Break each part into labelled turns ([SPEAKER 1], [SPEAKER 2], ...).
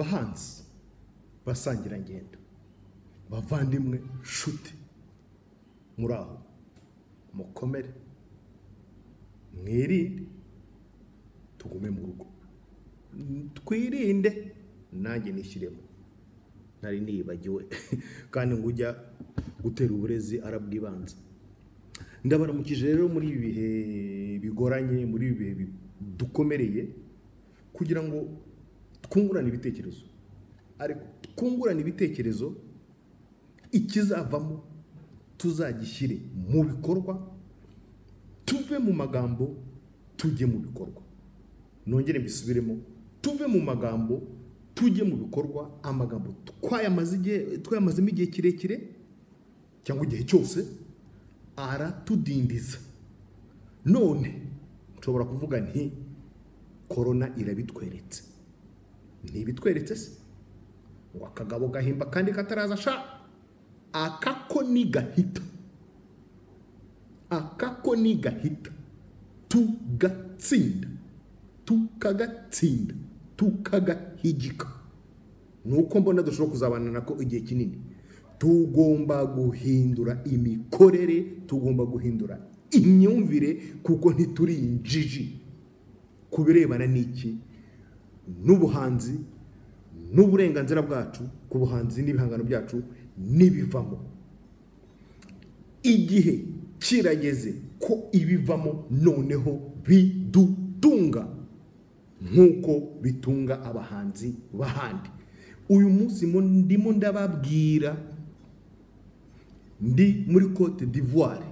[SPEAKER 1] bahanzi basangirangendo bavandimwe nshuti. Muri aho mukomere mwirinde tugume mu rugo. Twirinde nanjye nishyiremo nari niyibagiwe kandi ngo ujya gutera uburezi arabwibanza. Ndabaramukije rero muri ibi bihe bigoranye muri ibi bihe dukomereye kugira ngo twungurane ibitekerezo. Ariko twungurane ibitekerezo ikizavamo tuzagishyire mu bikorwa tuve mu magambo tujye mu bikorwa. Nongere mbisubiremo tuve mu magambo tujye mu bikorwa amagambo twayamazemo igihe kirekire cyangwa igihe cyose aratudindiza. None nshobora kuvuga nti korona irabitweretse. Ntibitweretse se ngo akagabo gahimba kandi kataraza sha. Akako ni gahita. Akako ni gahita. Tugatsinda. Tukagatsinda tukagahigika ni uko mbona dushobora kuzabana nako igihe kinini. Tugomba guhindura imikorere tugomba guhindura imyumvire kuko ntituri injiji ku birebana n'iki n'ubuhanzi n'uburenganzira bwacu ku buhanzi n'ibihangano byacu n'ibivamo. Igihe kirageze ko ibivamo noneho bidutunga nk'uko bitunga abahanzi b'ahandi. Uyu munsi ndimo ndababwira ndi muri cote d'ivoire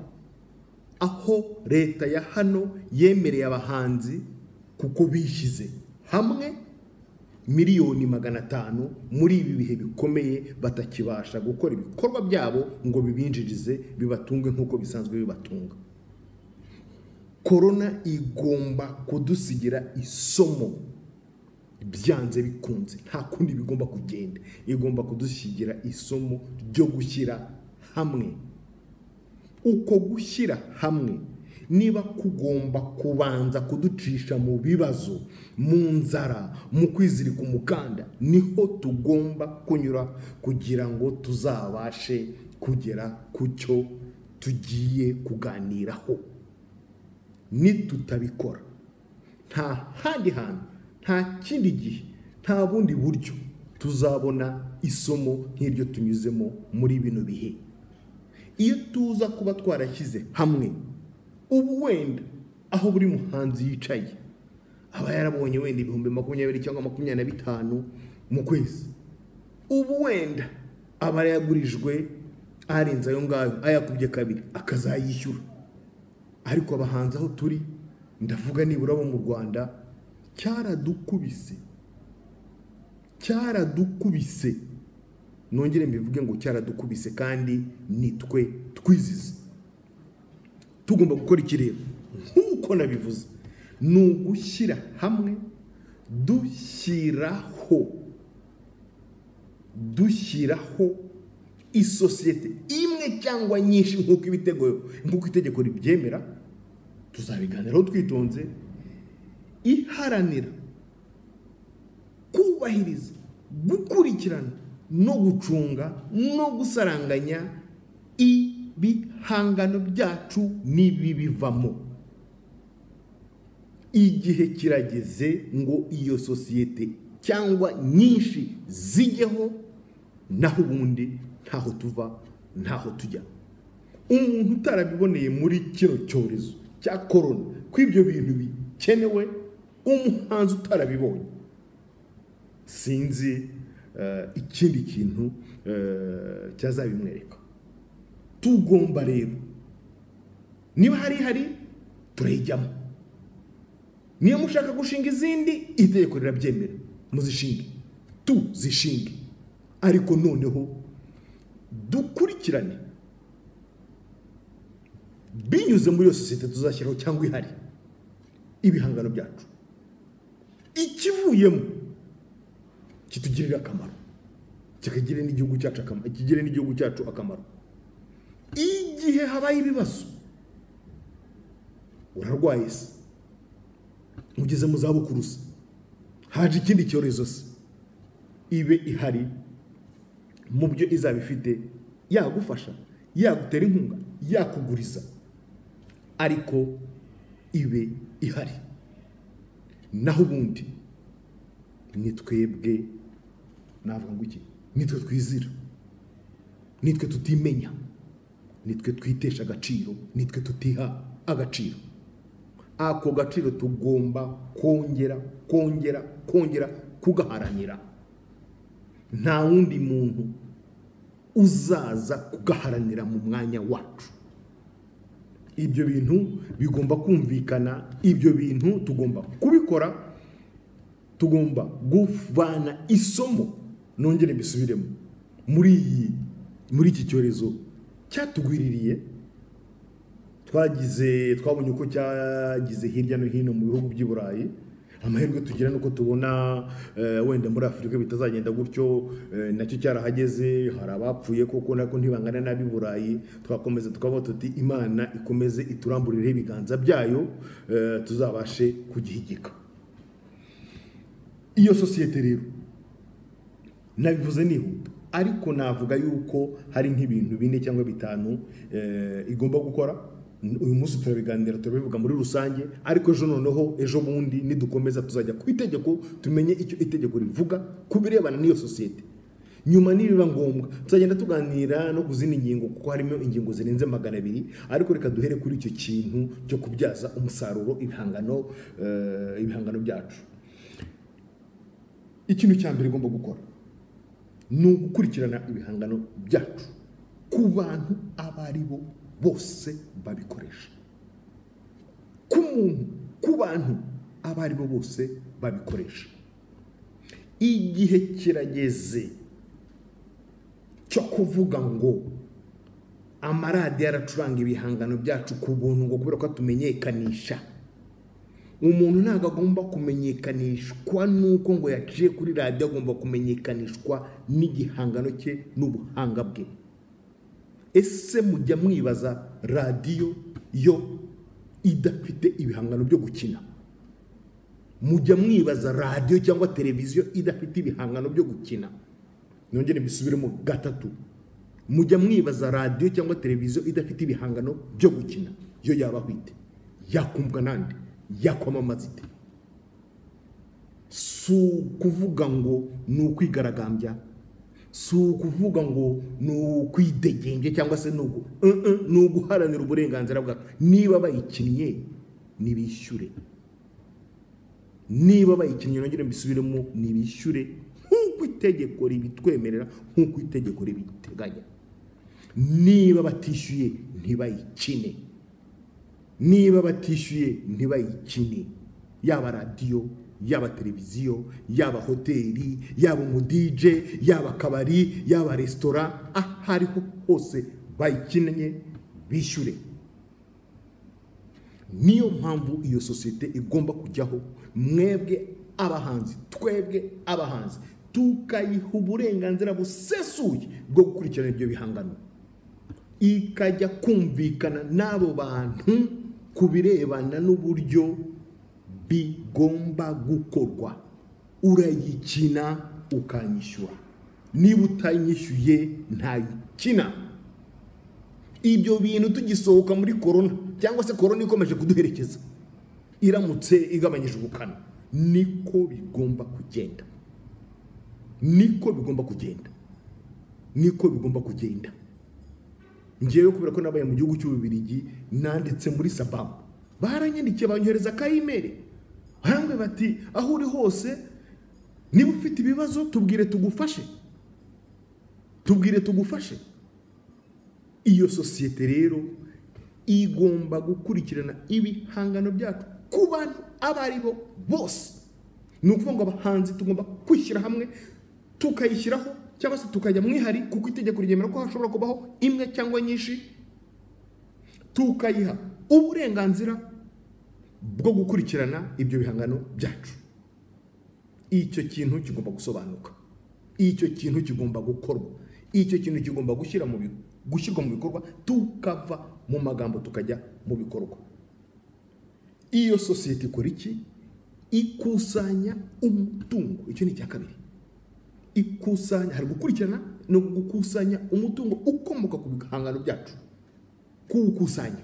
[SPEAKER 1] aho leta ya hano yemereye abahanzi kuko bishyize hamwe miliyoni magana atanu muri ibi bihe bikomeye batakibasha gukora ibikorwa byabo ngo bibinjirize bibatunge nk'uko bisanzwe bibatunga. Korona igomba kudusigira isomo byanze bikunze. Nta kundi bigomba kugenda. Igomba kudusigira isomo ryo gushyira hamwe. Uko gushyira hamwe niba kugomba kubanza kuducisha mu bibazo mu nzara mu kwizirika umukanda ni ho tugomba kunyura kugira ngo tuzabashe kugera ku cyo tugiye kuganiraho. Nitutabikora. Nta handi hantu nta kindi gihe nta bundi buryo tuzabona isomo nk'iryo tunyuzemo muri bino bihe. Iyo tuza kuba twarashyize hamwe ubu wenda aho buri muhanzi yicaye aba yarabonye wenda ibihumbi makumyabiri cyangwa makumyabiri na bitanu mu kwezi. Ubu wenda aba yagurijwe arenze ayo ngayo ayakubye kabiri akazayishyura. Ariko abahanzi aho turi ndavuga nibura bo mu rwanda cyaradukubise. Cyaradukubise. Nongere mbivuge ngo cyaradukubise kandi nitwe twizize. Tugomba gukora ikirere nk'uko nabivuze. Ni ugushyira hamwe dushyiraho. Dushyiraho isosiyete imwe cyangwa nyinshi nk'uko ibitego nk'uko itegeko ribyemera. Tuzabiganiraho twitonze. Iharanira kubahiriza gukurikirana no gucunga no gusaranganya ibihangano byacu n'ibibivamo. Igihe kirageze ngo iyo sosiyete cyangwa nyinshi zijyeho naho ubundi ntaho tuva ntaho tujya. Umuntu utarabiboneye muri kino cyorezo cya korona ko ibyo bintu bikenewe umuhanzi utarabibonye. Sinzi ikindi kintu cyazabimwereka. Tugomba rero niba hari hari turayijyamo. Niyo mushaka gushinga izindi itegeko rirabyemera. Muzishinge. Tuzishinge. Ariko noneho dukurikirane. Binyuze muri iyo sosiyete tuzashyiraho cyangwa ihari. Ibihangano byacu. Ikivuyemo kitugirira akamaro. Kikagirira n'igihugu cyacu akamaro kigirira n'igihugu cyacu akamaro. Igihe habaye ibibazo urarwaye se. Ugeze mu zabukuru se. Haje ikindi cyorezo se. Ibe ihari mu byo izaba ifite yagufasha yagutera inkunga yakuguriza. Ariko ibe ihari. Naho ubundi ni twebwe navuga ngo iki? Nitwe twizira nitwe tutimenya. Nitwe twitesha agaciro nitwe tutiha agaciro. Ako gaciro tugomba kongera kongera kongera kugaharanira. Nta wundi muntu uzaza kugaharanira mu mwanya wacu. Ibyo bintu bigomba kumvikana ibyo bintu tugomba kubikora tugomba kuvana isomo nongere mbisubiremo. Muri iki cyorezo cyatugwiririye twagize twabonye uko cyagize hirya no hino mu bihugu by'i burayi. Amahirwe tugira nuko tubona eh, wenda muri afurika bitazagenda gutyo eh, na cyo cyarahageze hari abapfuye kuko nako ntibangana n'ab'i burayi. Twakomeza tukavuga tuti imana ikomeze ituramburireho ibiganza byayo eh, tuzabashe kugihigika. Iyo sosiyete rero nabivuze nihuta. Ariko navuga yuko hari nk'ibintu bine cyangwa bitanu eh, igomba gukora. Uyu munsi turabiganira turabivuga muri rusange ariko ejo noneho ejo bundi nidukomeza tuzajya ku itegeko tumenye icyo itegeko rivuga ku birebana n'iyo sosiyete. Nyuma nibiba ngombwa tuzagenda tuganira no ku zindi ngingo kuko harimo ingingo zirenze magana abiri ariko reka duhere kuri icyo kintu cyo kubyaza umusaruro ibihangano eh, ibihangano byacu. Ikintu cya mbere igomba gukora. Ni ugukurikirana ibihangano byacu ku bantu abo ari bo bose babikoresha. Ku muntu ku bantu abo ari bo bose babikoresha. Igihe kirageze cyo kuvuga ngo amaradiyo aracuranga ibihangano byacu ku buntu ngo kubera ko atumenyekanisha umuntu ntabwo agomba kumenyekanishwa n'uko ngo yaciye kuri radiyo agomba kumenyekanishwa n'igihangano cye n'ubuhanga bwe. Ese mujya mwibaza radiyo yo idafite ibihangano byo gukina? Mujya mwibaza radiyo cyangwa televiziyo idafite ibihangano byo gukina? Nongere mbisubiremo gatatu. Mujya mwibaza radiyo cyangwa televiziyo idafite ibihangano byo gukina? Yo yaba ahwite yakumvwa n'andi. Yakwamamaza ite? Si ukuvuga ngo ni ukwigaragambya si ukuvuga ngo ni ukwidegenge cyangwa se ni Uh, uh, ni uguharanira uburenganzira bwacu. Niba bayikinnye nibishyure. Niba bayikinnye nongere mbisubiremo nibishyure. Nk'uko itegeko ribitwemerera nk'uko itegeko ribiteganya. Niba batishyuye ntibayikine. Niba batishyuye ntibayikine. Yaba radiyo yaba televiziyo yaba hoteli yaba umudije yaba akabari yaba resitora aho ariho hose bayikinnye bishyure. Niyo mpamvu iyo sosiyete igomba kujyaho. Mwebwe abahanzi twebwe abahanzi tukayiha uburenganzira busesuye bwo gukurikirana ibyo bihangano. Ikajya kumvikana n'abo bantu ku birebana n'uburyo bigomba gukorwa. Urayikina ukanyishyura. Niba utanyishyuye ntayikina ibyo bintu tugisohoka muri korona cyangwa se korona ikomeje kuduherekeza iramutse igabanyije ubukana. Niko bigomba kugenda. Niko bigomba kugenda. Niko bigomba kugenda. Ngewe kubera ko nabaye mu gihugu cy'ububirigi nanditse muri sabamu baranyandikiye banyohereza akayimeri barambwira bati aho uri hose niba ufite ibibazo tubwire tugufashe. Tubwire tugufashe. Iyo sosiyete rero igomba gukurikirana ibihangano byacu ku bantu abo ari bo bose. Ni ukuvuga ngo abahanzi tugomba kwishyira hamwe tukayishyiraho. Cyangwa se tukajya mu ihari kuko itegeko ryemera ko hashobora kubaho imwe cyangwa nyinshi tukayiha uburenganzira bwo gukurikirana ibyo bihangano byacu. Icyo kintu kigomba gusobanuka. Icyo kintu kigomba gukorwa. Icyo kintu kigomba gushyira mu gushyirwa mu bikorwa tukava mu magambo tukajya mu bikorwa. Iyo sosiyete ikora iki? Ikusanya umutungo. Icyo ni icya kabiri. Ikusanya hari gukurikirana no gukusanya umutungo ukomoka ku bihangano byacu. Kuwukusanya.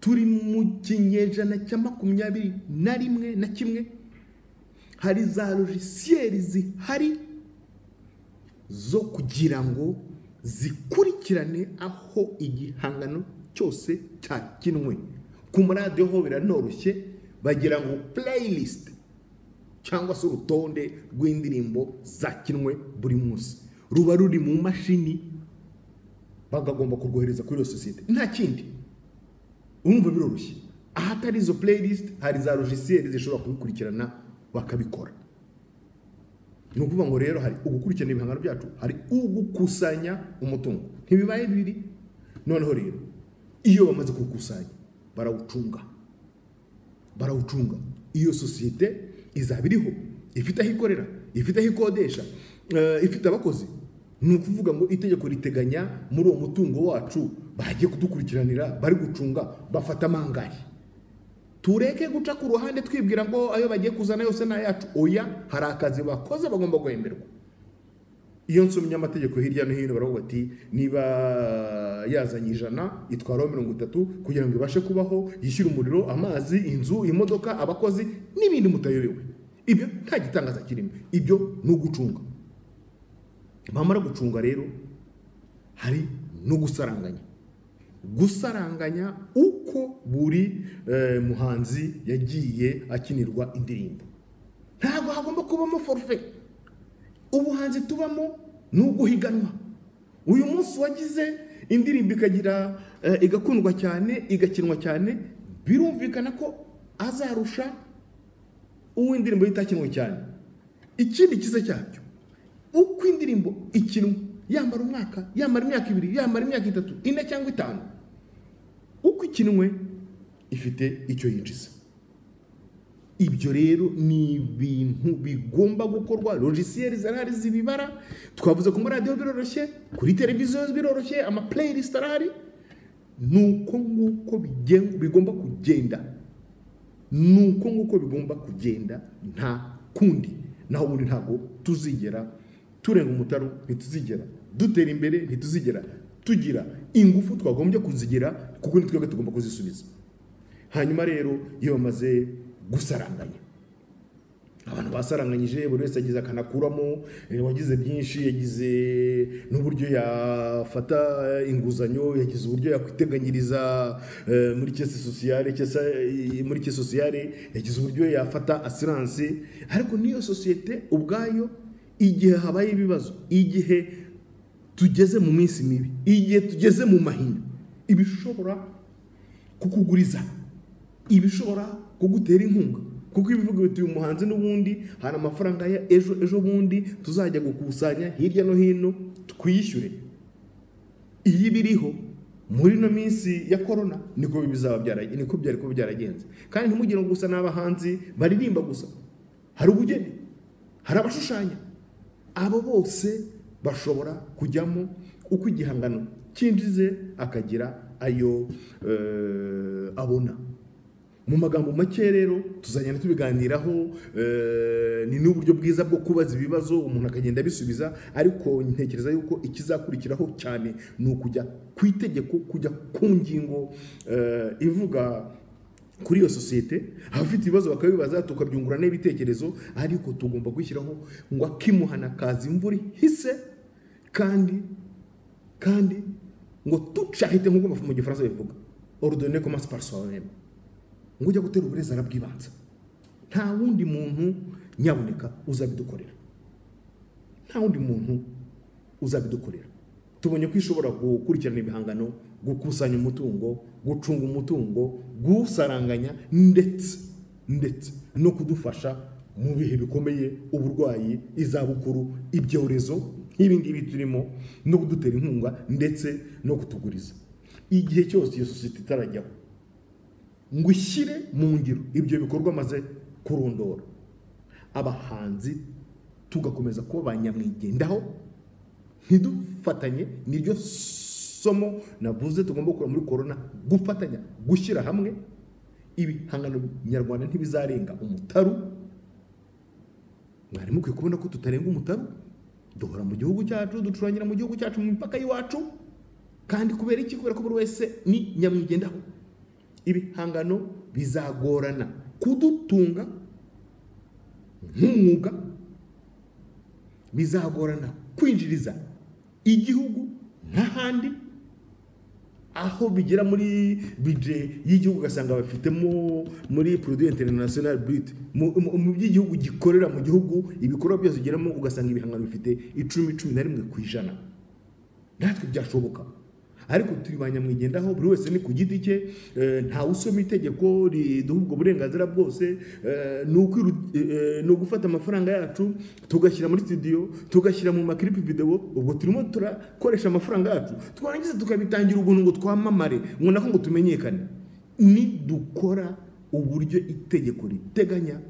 [SPEAKER 1] Turi mu kinyejana cya makumyabiri na rimwe na kimwe hari za logicieli zihari zo kugira ngo zikurikirane aho igihangano cyose cyakinwe. Ku maradiyo ho biranoroshye bagira ngo playlist. Cyangwa se urutonde rw'indirimbo zakinwe buri munsi. Ruba ruri mu mashini bagagomba kurwohereza kuri iyo sosiyete. Nta kindi. Urumva biroroshye. Ahatari izo playlist hari za logicieli zishobora kubikurikirana bakabikora. Ni ukuvuga ngo rero hari ugukurikirana ibihangano byacu hari ugukusanya umutungo. Ntibibaye bibiri. Noneho rero iyo bamaze kuwukusanya barawucunga. Barawucunga. Iyo sosiyete izaba iriho ifite aho ikorera ifite aho ikodesha eh, ifite abakozi. Ni ukuvuga ngo itegeko riteganya muri uwo mutungo wacu bagiye kudukurikiranira bari gucunga bafata amangahe tureke guca ku ruhande twibwira ngo ayo bagiye kuzana yose ni ayacu. Oya hari akazi bakoze bagomba guhemberwa. Iyo nsomye amategeko hirya no hino baravuga bati niba yazanye ijana itwaraho mirongo itatu kugira ngo ibashe kubaho yishyure umuriro amazi inzu imodoka abakozi n'ibindi mutayobewe. Ibyo nta gitangaza kirimo. Ibyo ni ugucunga. Bamara gucunga rero hari no gusaranganya gusaranganya uko buri eh, muhanzi yagiye akinirwa indirimbo. Ntabwo hagomba kubamo forufe ubuhanzi tubamo ni uguhiganwa. Uyu munsi wagize indirimbo ikagira eh, igakundwa cyane igakinwa cyane birumvikana ko azarusha uw'indirimbo itakinwe cyane. Ikindi cyiza cyabyo uko indirimbo ikinwa yamara umwaka yamara imyaka ibiri yamara imyaka itatu ine cyangwa itanu uko ikinwe ifite icyo yinjiza. Ibyo rero ni ibintu bigomba gukorwa. Logisiyeri zirahari zibibara. Twavuze ku maradiyo biroroshye kuri televiziyo biroroshye amaplaylist arahari. Ni uko nguko bigomba kugenda. Ni uko nguko bigomba kugenda nta kundi. Naho ubundi ntabwo tuzigera. Turenga umutaru ntituzigera. Dutera imbere ntituzigera. Tugira ingufu twagombye kuzigira kuko ni twebwe tugomba kuzisubiza. Hanyuma rero iyo bamaze gusaranganya. Abantu basaranganyije buri wese yagize akanakuramo eh, wagize byinshi yagize n'uburyo yafata inguzanyo yagize uburyo yakwiteganyiriza eh, muri kese sosiyale cyesa muri kese sosiyale yagize uburyo yafata asiranse ariko n'iyo sosiyete ubwayo igihe habaye ibibazo igihe tugeze mu minsi mibi igihe tugeze mu mahina ibishobora kukuguriza ibishobora kugutera inkunga. Kuko ibivuga biti uyu muhanzi n'ubundi hari amafaranga ya ejo ejo bundi tuzajya gukusanya hirya no hino twishyure iyo biriho muri ino minsi ya korona niko bizaba byaragenze niko byari kuba byaragenze. Kandi ntimugire ngo gusa n'abahanzi baririmba gusa. Hari ubugeni hari abashushanya. Abo bose bashobora kujyamo uko igihangano cyinjize akagira ayo eh, abona. Mu magambo make rero tuzagenda tubiganiraho eh, ni n'uburyo bwiza bwo kubaza ibibazo umuntu akagenda abisubiza ariko ntekereza yuko ikizakurikiraho cyane ni ukujya ku itegeko kujya ku ngingo eh, ivuga kuri iyo sosiyete. Abafite ibibazo bakabibaza tukabyungurana n'ibitekerezo ariko tugomba gushyiraho ngo akimuhana kaza imvura ihise kandi kandi ngo tucahite nk'uko mu gifaransa bivuga ordonne commence par soi-même ngo ujya gutera uburezi arabwibanza nta wundi muntu nyaboneka uzabidukorera. Nta wundi muntu uzabidukorera. Tubonye ko ishobora gukurikirana ibihangano gukusanya umutungo gucunga umutungo gusaranganya ndetse ndetse no kudufasha mu bihe bikomeye uburwayi izabukuru ibyorezo nk'ibi ngibi turimo no kudutera inkunga ndetse no kutuguriza. Igihe cyose iyo sosiyete itarajyaho ngo ishyire mu ngiro. Ibyo bikorwa maze kurondora. Abahanzi tugakomeza kuba ba nyamwigendaho ntidufatanye. Niryo somo navuze tugomba gukora muri korona gufatanya gushyira hamwe. Ibihangano nyarwanda ntibizarenga umutaru. Mwari mukwiye kubona ko tutarenga umutaru? Duhora mu gihugu cyacu ducurangira mu gihugu cyacu mu mipaka y'iwacu. Kandi kubera iki? Kubera ko buri wese ni nyamwigendaho. Ibihangano bizagorana. Kudutunga nk'umwuga bizagorana. Kwinjiriza igihugu nk'ahandi aho bigera muri bije y'igihugu ugasanga bafitemo muri produit international brut. Mu by'igihugu gikorera mu gihugu ibikorwa byose ugeramo ugasanga ibihangano bifite icumi cumi na rimwe ku ijana. Natwe byashoboka. Ariko turi ba nyamwigendaho buri wese ni ku giti cye eh, ntawe usoma itegeko riduha ubwo burenganzira bwose eh, eh, ni ugufata amafaranga yacu tugashyira muri studio tugashyira mu makiripi video ubwo turimo turakoresha amafaranga yacu. Twarangiza tukabitangira ubuntu ngo twamamare ngo nako ngo tumenyekane. Ni dukora uburyo itegeko riteganya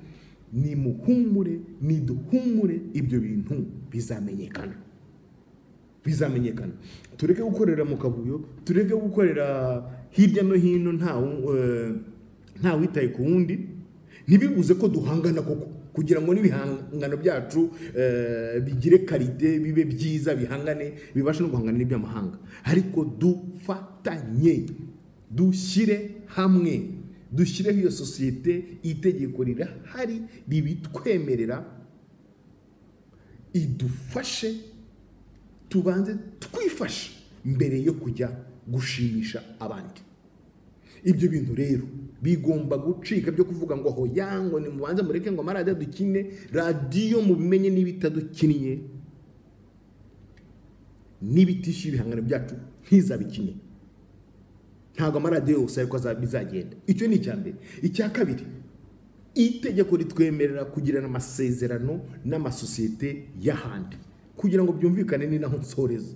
[SPEAKER 1] ni muhumure ni duhumure ibyo bintu bizamenyekana. Bizamenyekana. Tureke gukorera mu kavuyo tureke gukorera hirya no hino nta nta witaye ku wundi. Ntibibuze ko duhangana koko kugira ngo n'ibihangano byacu eh, bigire karite bibe byiza bihangane bibashe no guhangana n'iby'amahanga. Ariko dufatanye dushyire hamwe dushyireho iyo sosiyete itegeko rirahari ribitwemerera idufashe tubanze twifashe mbere yo kujya gushimisha abandi. Ibyo bintu rero bigomba gucika byo kuvuga ngo hoya ngo nimubanze mureke ngo amaradiyo dukine radiyo mubimenye niba itadukinnye n'ibitishyuye ibihangano byacu ntizabikine. Ntabwo amaradiyo yose ariko bizagenda. Icyo ni icya mbere. Icya kabiri itegeko ritwemerera kugirana amasezerano n'amasosiyete y'ahandi. Kugira ngo byumvikane ni naho nsoreza.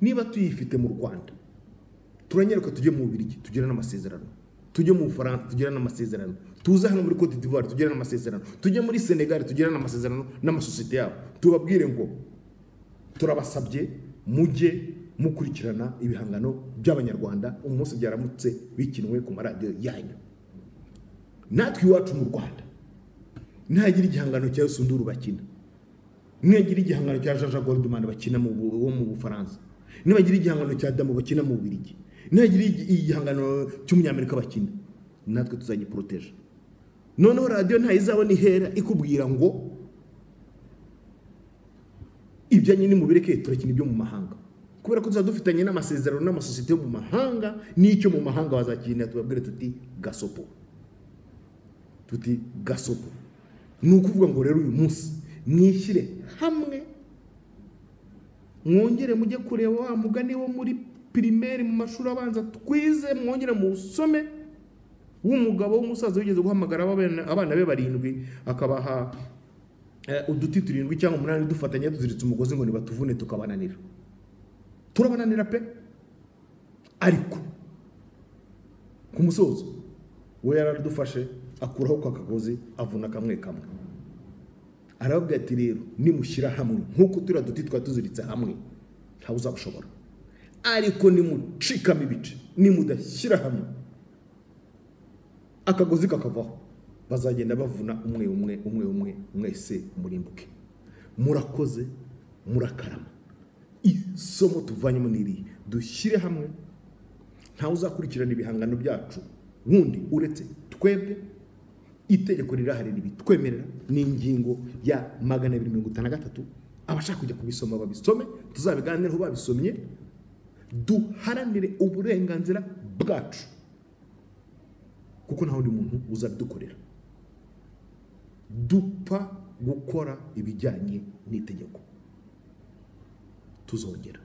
[SPEAKER 1] Niba tuyifite mu rwanda turanyaruka tujye mu bubirigi tugirane amasezerano. Tujye mu bufaransa tugirane amasezerano. Tuze hano muri cote d'ivoire tugirane amasezerano. Tujye muri senegal tugirane amasezerano n'amasosiyete yabo. Tubabwire ngo turabasabye mujye mukurikirana ibihangano by'abanyarwanda umunsi byaramutse bikinwe ku maradiyo yanyu. Natwe iwacu mu rwanda ntagira igihangano cya sunduru bakina nibagira igihangano cya jaja goldman bakina wo mu bufaransa. Nibagira igihangano cya damu bakina mu bubirigi nibagira igi- igihangano cy'umunyamerika bakina. Natwe tuzagiporoteje. Noneho radiyo ntayizabona ihera ikubwira ngo ibyanyu ni mubireke turakina ibyo mu mahanga. Kubera ko tuzaba dufitanye n'amasezerano n'amasosiyete yo mu mahanga n'icyo mu mahanga bazakinira tubabwire tuti gasopo. Tuti gasopo. Ni ukuvuga ngo rero uyu munsi mwishyire hamwe. Mwongere mujye kureba wa mugani wo muri pirimeri mu mashuri abanza twize mwongere muwusome w'umugabo w'umusaza wigeze guhamagara abana- be barindwi akabaha eh, uduti turindwi cyangwa umunani dufatanya tuziritse umugozi ngo nibatuvune tukabananira. Turabananira pe. Ariko ku musozo we yaradufashe akuraho kwa kagozi avuna kamwe kamwe. Arababwira ati rero nimushyira hamwe nk'uko turiya duti twari tuziritse hamwe ntawe uzabishobora ariko nimucikamo ibice nimudashyira hamwe. Akagozi kakavaho. Bazagenda bavuna umwe umwe umwe umwe mwese murimbuke. Murakoze murakarama. Isomo tuvanyemo ni iriya dushyire hamwe ntawe uzakurikirana ibihangano byacu wundi uretse twebwe itegeko rirahari ribitwemerera ni ingingo ya magana abiri mirongo itanu na gatatu abashaka kujya kubisoma babisome tuzabiganireho babisomye duharanire uburenganzira bwacu. Kuko nta wundi muntu uzabidukorera. Dupfa gukora ibijyanye n'itegeko. Tuzongera.